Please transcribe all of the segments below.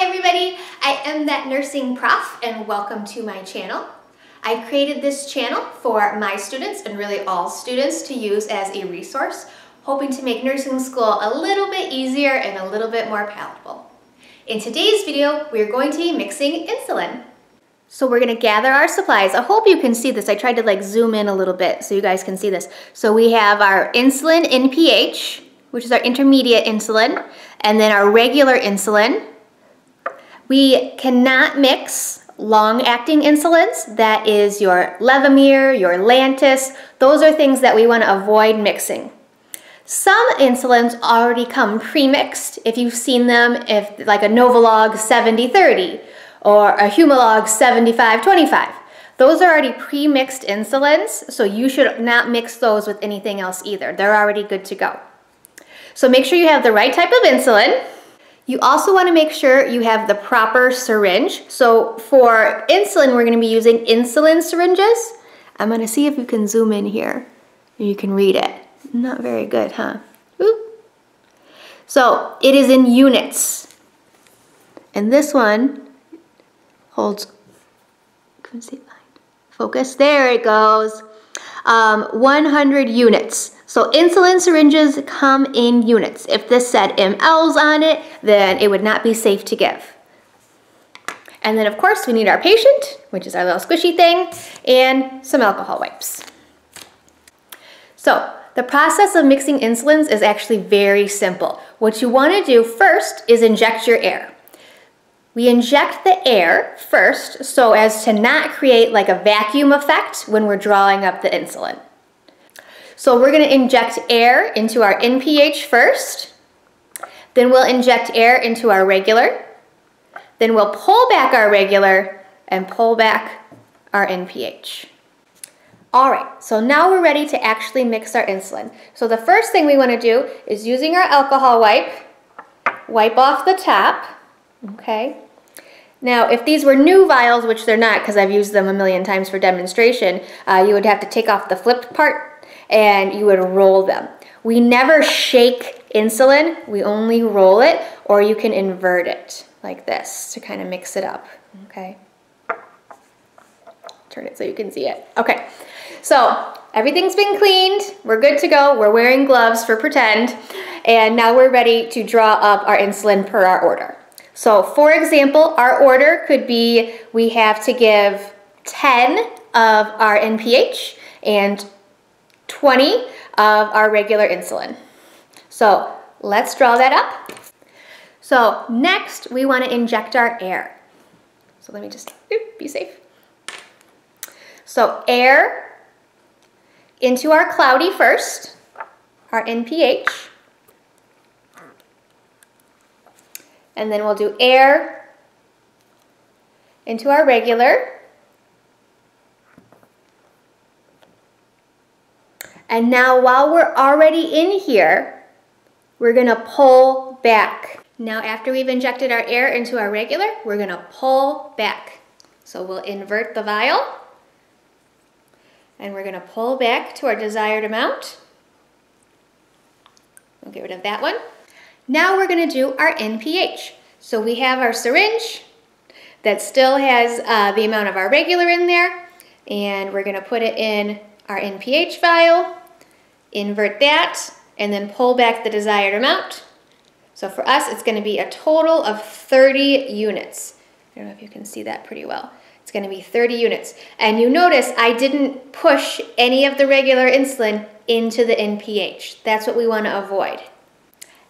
Hi everybody, I am that nursing prof and welcome to my channel. I created this channel for my students and really all students to use as a resource, hoping to make nursing school a little bit easier and a little bit more palatable. In today's video, we're going to be mixing insulin. So we're gonna gather our supplies. I hope you can see this. I tried to like zoom in a little bit so you guys can see this. So we have our insulin NPH, which is our intermediate insulin, and then our regular insulin, we cannot mix long-acting insulins. That is your Levemir, your Lantus. Those are things that we want to avoid mixing. Some insulins already come pre-mixed. If you've seen them, if like a Novolog 7030 or a Humalog 7525. Those are already pre-mixed insulins, so you should not mix those with anything else either. They're already good to go. So make sure you have the right type of insulin. You also want to make sure you have the proper syringe. So for insulin, we're going to be using insulin syringes. I'm going to see if you can zoom in here you can read it. Not very good, huh? Oop. So it is in units. And this one holds, Focus, there it goes. Um, 100 units. So insulin syringes come in units. If this said mLs on it, then it would not be safe to give. And then of course we need our patient, which is our little squishy thing, and some alcohol wipes. So the process of mixing insulins is actually very simple. What you want to do first is inject your air. We inject the air first so as to not create like a vacuum effect when we're drawing up the insulin. So we're going to inject air into our NPH first. Then we'll inject air into our regular. Then we'll pull back our regular and pull back our NPH. All right, so now we're ready to actually mix our insulin. So the first thing we want to do is using our alcohol wipe, wipe off the top, okay? Now, if these were new vials, which they're not because I've used them a million times for demonstration, uh, you would have to take off the flipped part and you would roll them. We never shake insulin, we only roll it, or you can invert it like this to kind of mix it up, okay? Turn it so you can see it. Okay, so everything's been cleaned, we're good to go, we're wearing gloves for pretend, and now we're ready to draw up our insulin per our order. So for example, our order could be we have to give 10 of our NPH and 20 of our regular insulin. So let's draw that up. So next we want to inject our air. So let me just be safe. So air into our cloudy first, our NPH. And then we'll do air into our regular. And now while we're already in here, we're gonna pull back. Now after we've injected our air into our regular, we're gonna pull back. So we'll invert the vial and we're gonna pull back to our desired amount. We'll get rid of that one. Now we're gonna do our NPH. So we have our syringe that still has uh, the amount of our regular in there and we're gonna put it in our NPH vial invert that, and then pull back the desired amount. So for us, it's gonna be a total of 30 units. I don't know if you can see that pretty well. It's gonna be 30 units. And you notice I didn't push any of the regular insulin into the NPH. That's what we wanna avoid.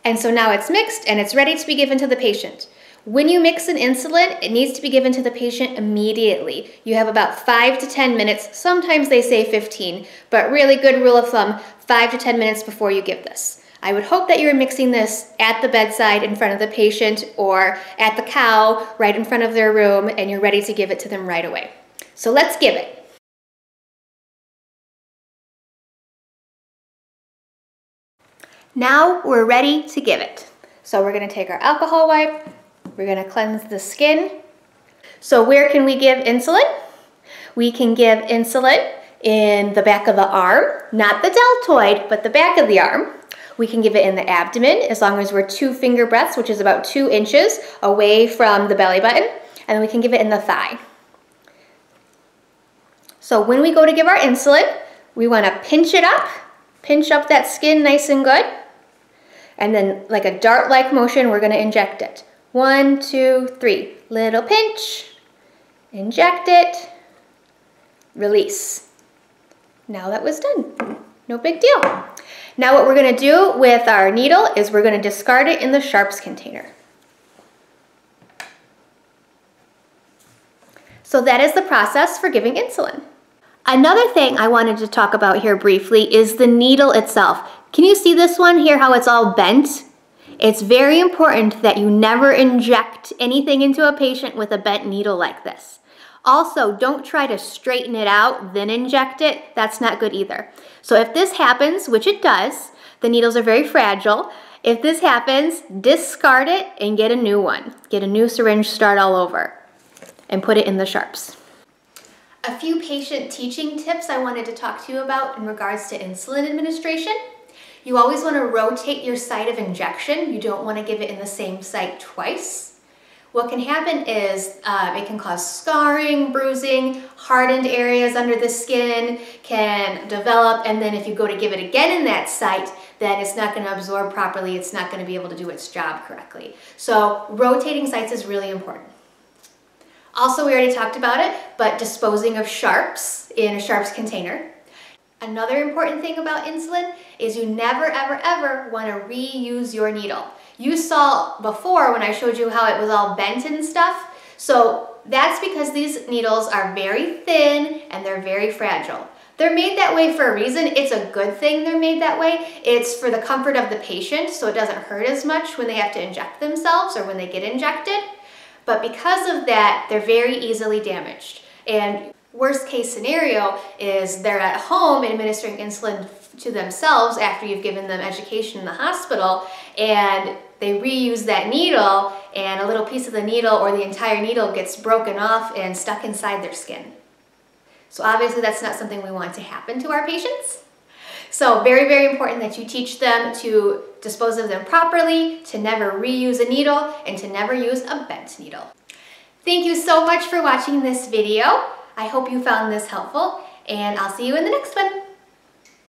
And so now it's mixed and it's ready to be given to the patient. When you mix an insulin, it needs to be given to the patient immediately. You have about 5 to 10 minutes, sometimes they say 15, but really good rule of thumb, 5 to 10 minutes before you give this. I would hope that you're mixing this at the bedside in front of the patient or at the cow right in front of their room and you're ready to give it to them right away. So let's give it. Now we're ready to give it. So we're gonna take our alcohol wipe, we're gonna cleanse the skin. So where can we give insulin? We can give insulin in the back of the arm, not the deltoid, but the back of the arm. We can give it in the abdomen as long as we're two finger breadths, which is about two inches away from the belly button. And we can give it in the thigh. So when we go to give our insulin, we want to pinch it up, pinch up that skin nice and good. And then like a dart-like motion, we're going to inject it. One, two, three. Little pinch, inject it, release. Now that was done. No big deal. Now what we're gonna do with our needle is we're gonna discard it in the sharps container. So that is the process for giving insulin. Another thing I wanted to talk about here briefly is the needle itself. Can you see this one here, how it's all bent? It's very important that you never inject anything into a patient with a bent needle like this. Also, don't try to straighten it out, then inject it. That's not good either. So if this happens, which it does, the needles are very fragile. If this happens, discard it and get a new one. Get a new syringe, start all over, and put it in the sharps. A few patient teaching tips I wanted to talk to you about in regards to insulin administration. You always want to rotate your site of injection. You don't want to give it in the same site twice. What can happen is uh, it can cause scarring, bruising, hardened areas under the skin can develop, and then if you go to give it again in that site, then it's not going to absorb properly, it's not going to be able to do its job correctly. So rotating sites is really important. Also, we already talked about it, but disposing of sharps in a sharps container. Another important thing about insulin is you never, ever, ever want to reuse your needle. You saw before when I showed you how it was all bent and stuff. So that's because these needles are very thin and they're very fragile. They're made that way for a reason. It's a good thing they're made that way. It's for the comfort of the patient so it doesn't hurt as much when they have to inject themselves or when they get injected. But because of that, they're very easily damaged. And worst case scenario is they're at home administering insulin to themselves after you've given them education in the hospital and they reuse that needle and a little piece of the needle or the entire needle gets broken off and stuck inside their skin. So obviously that's not something we want to happen to our patients. So very, very important that you teach them to dispose of them properly, to never reuse a needle, and to never use a bent needle. Thank you so much for watching this video. I hope you found this helpful, and I'll see you in the next one.